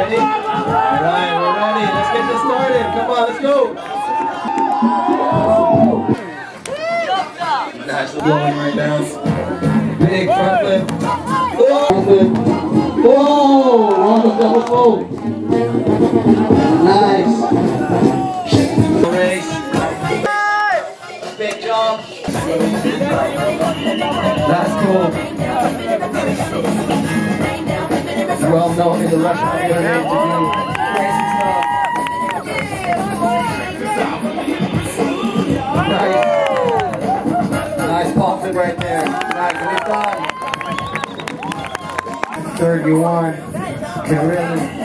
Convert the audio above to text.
Ready? All right, we're ready. Let's get this started. Come on, let's go. Nice going right down. Big front flip. Whoa! Whoa! The double fold. Nice. Race. Big jump. That's cool. Well known in the Russian community to crazy stuff. Nice. Nice pop right there. Nice. You won. Okay, really.